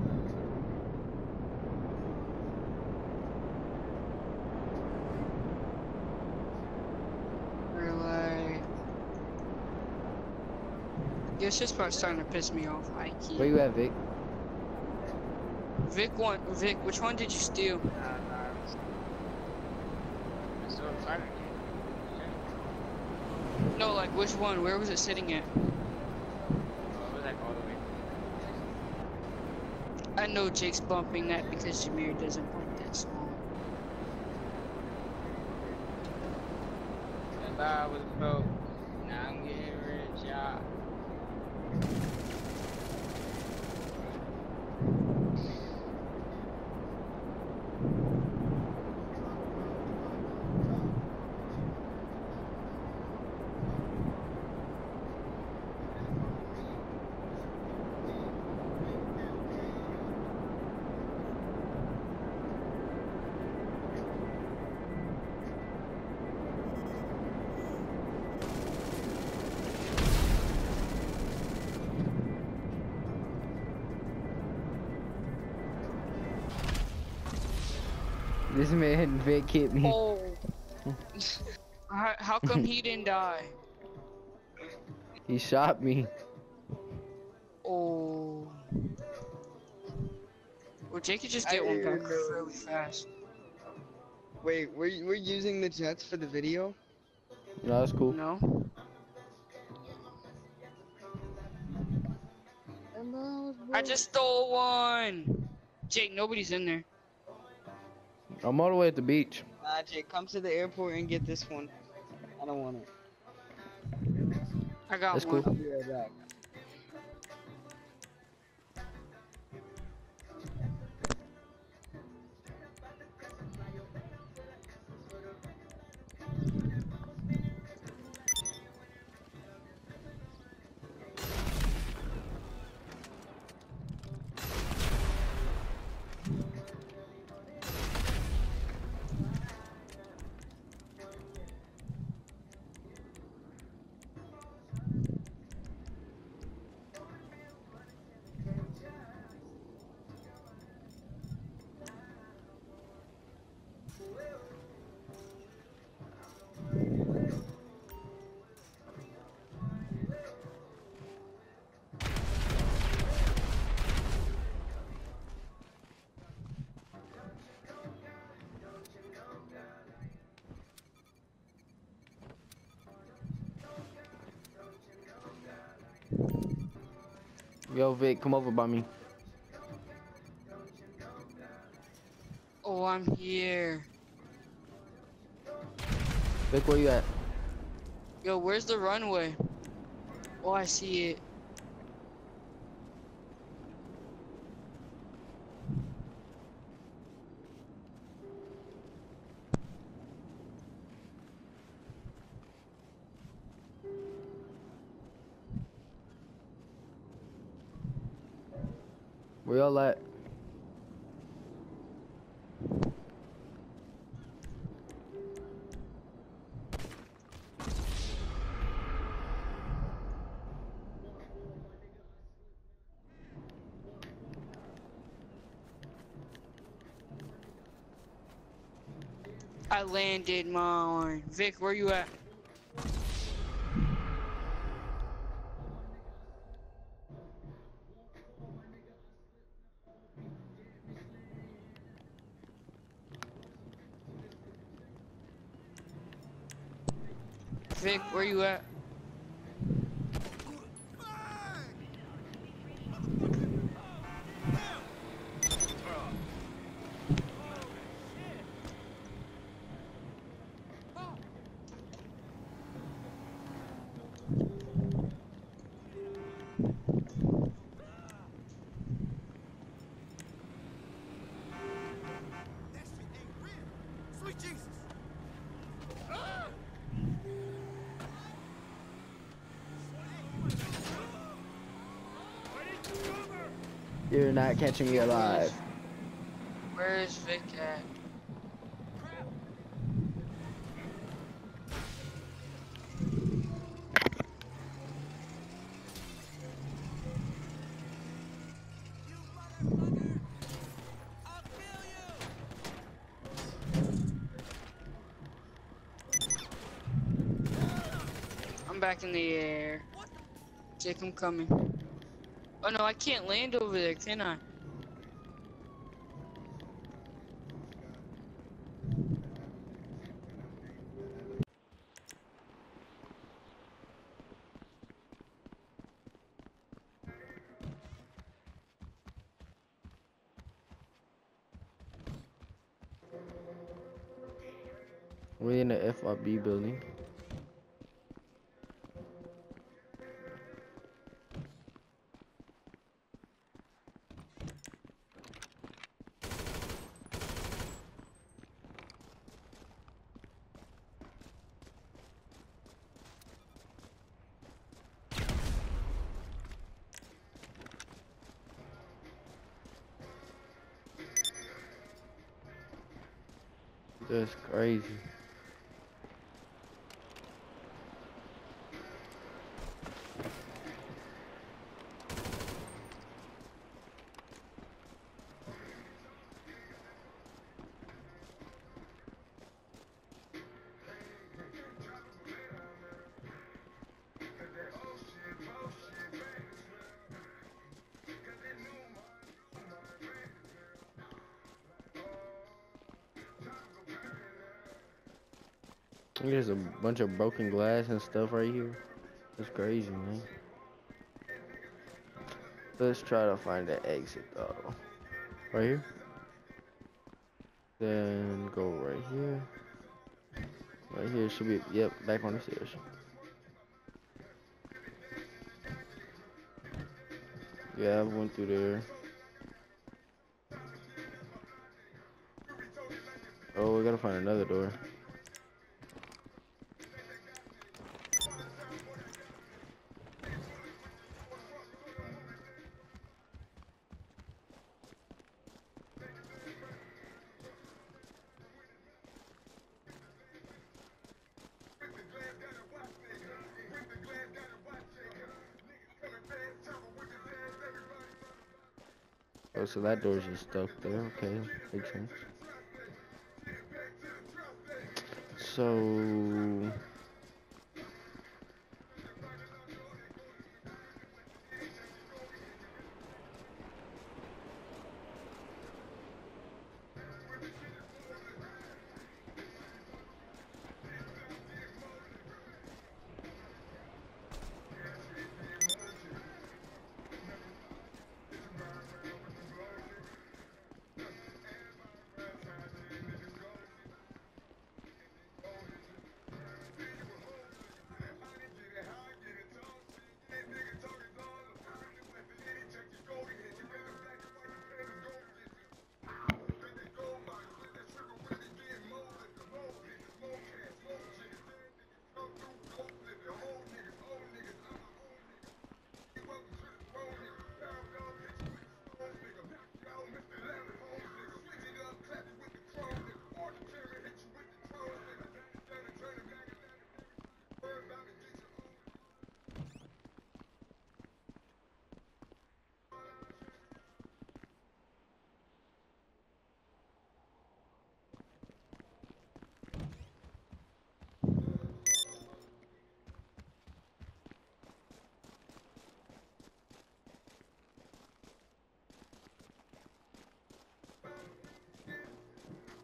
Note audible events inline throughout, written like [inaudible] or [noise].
go. Really? This is part starting to piss me off. I keep. Where you at, Vic? Vic one. Vic, which one did you steal? Nah, nah. it's- It's still exciting. No, like which one? Where was it sitting at? Oh, it was like all the way. I know Jake's bumping that because Jameer doesn't bump that song. And I was broke. This man Vic hit me. Oh. how, how come he didn't die? He shot me. Oh. Well, Jake could just get I one back really fast. Wait, we're we're using the jets for the video? No, that's cool. No? I just stole one! Jake, nobody's in there. I'm all the way at the beach. Nah, Jake, come to the airport and get this one. I don't want it. I got That's one. cool. Yo, Vic, come over by me. Oh, I'm here. Vic, where you at? Yo, where's the runway? Oh, I see it. Where y'all at? I landed mine. Vic, where you at? Vic, where you at? You're not catching me alive. Where is Vic at? I'm back in the air. Jake, I'm coming. Oh no, I can't land over there, can I? We're in the FIB building. That's crazy. There's a bunch of broken glass and stuff right here. That's crazy, man. Let's try to find the exit though. Right here. Then go right here. Right here should be yep, back on the stairs. Yeah, I went through there. Oh, we gotta find another door. Oh, so that door's just stuck there. Okay, makes sense. So.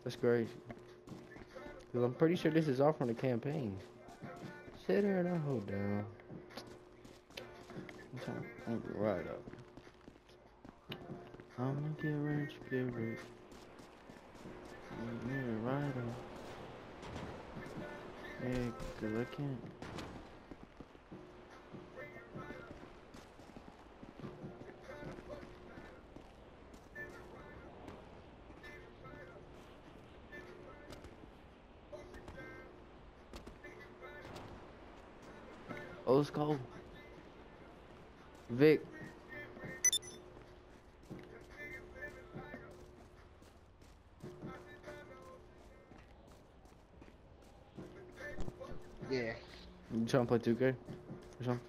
That's crazy. Cause I'm pretty sure this is all from the campaign. Sit there and I hold down. I'm to get right up. I'ma get rich, get rich. I'ma get right up. Hey, cause I Oh, it's. Vic. Yeah. You trying to play 2K or something?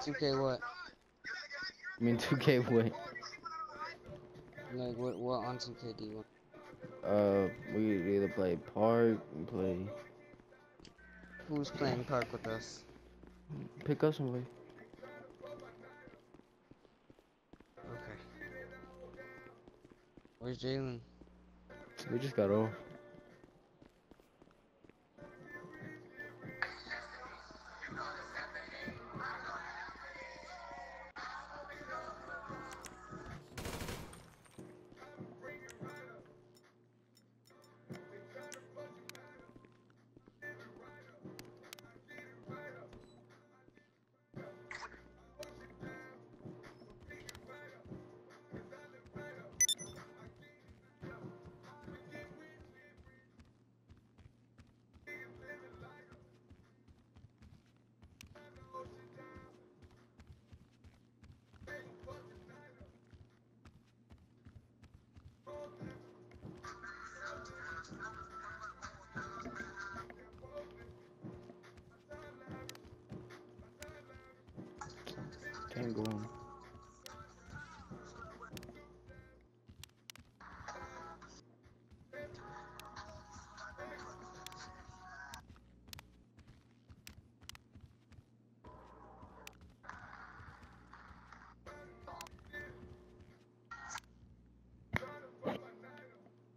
2K what? I mean 2K what? Like what? What on 2K do you want? Uh, we either play Park and play Who's playing park with us? Pick up somebody. Okay. Where's Jalen? We just got off.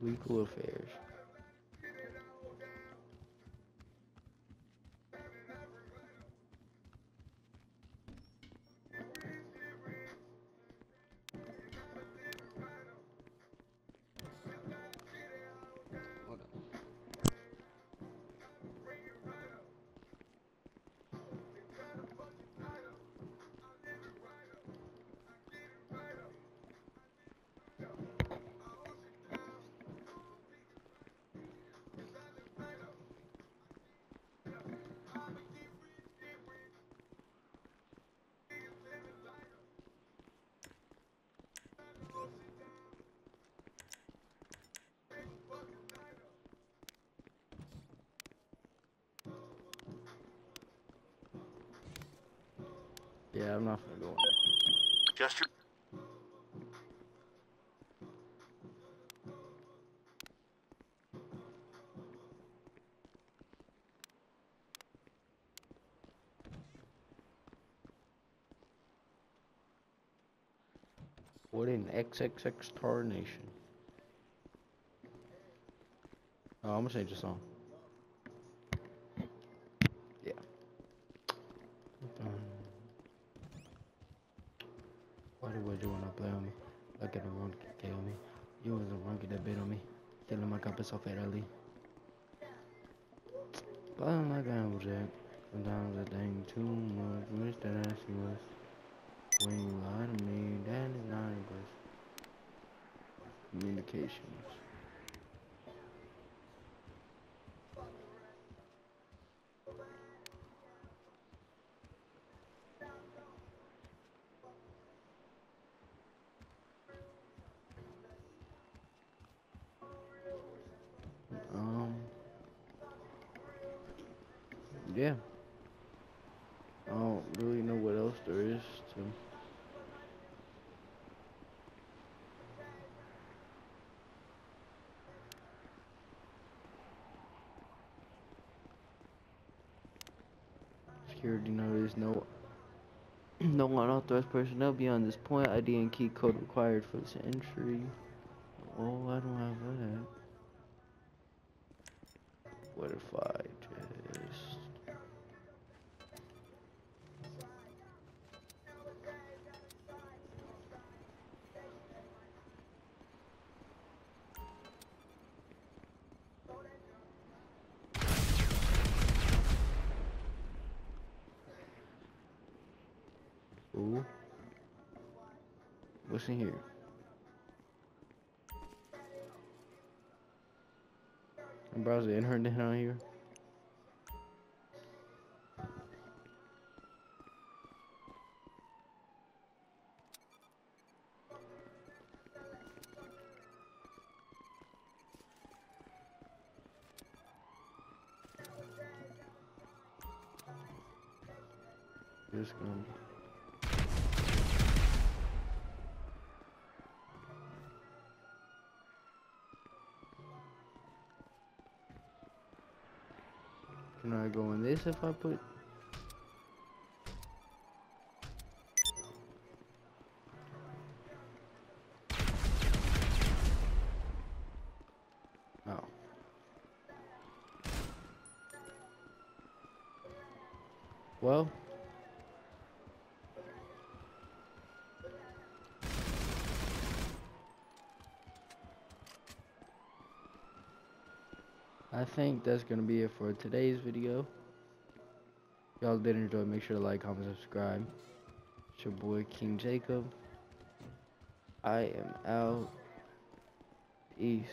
Legal affairs. Yeah, I'm not gonna go in there. Just your What an XXX tarnation. Oh, I'm gonna change the song. Why what you wanna play on me? Look at the one kill me. You was the one that bit on me. Killing my is so fatally. Blowing my gun jack. Sometimes I think too much. Wish that I see was. When you lie to me, that is not English. Communications. Yeah. I don't really know what else there is to. Security notice, [clears throat] no no unauthorized personnel beyond this point. ID and key code required for this entry. Oh, I don't have that. What if I Ooh. What's in here? Browse the internet out here. Just gonna Can I go in this if I put? Oh. Well. Think that's gonna be it for today's video. Y'all did enjoy, make sure to like, comment, subscribe. It's your boy King Jacob. I am out. Peace.